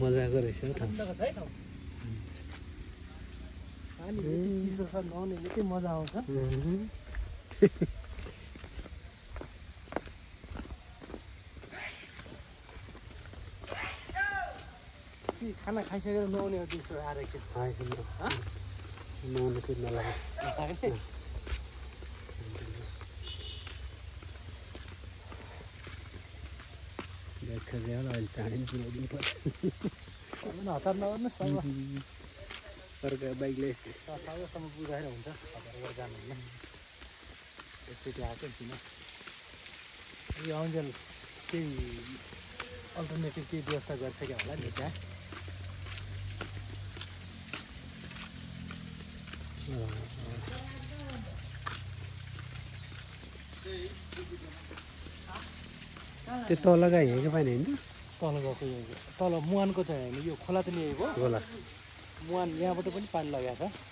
मजाको रहेछ निकै मजा आउँछ। खाना खाइसकेर नुहाउने हो दिउँसो आएर एकछिन नुहाउनु कुद्न लाग्यो नि किन यो आउन्जेल केही अल्टरनेटिभ केही व्यवस्था गरिसक्यो होला नि त्यहाँ त्यो तल गए हिँडेको पानी होइन? तल गएको तल मुहानको चाहिँ होइन यो खोला त ल्याएको होला मुहान यहाँबाट पनि पानी लगाएको छ।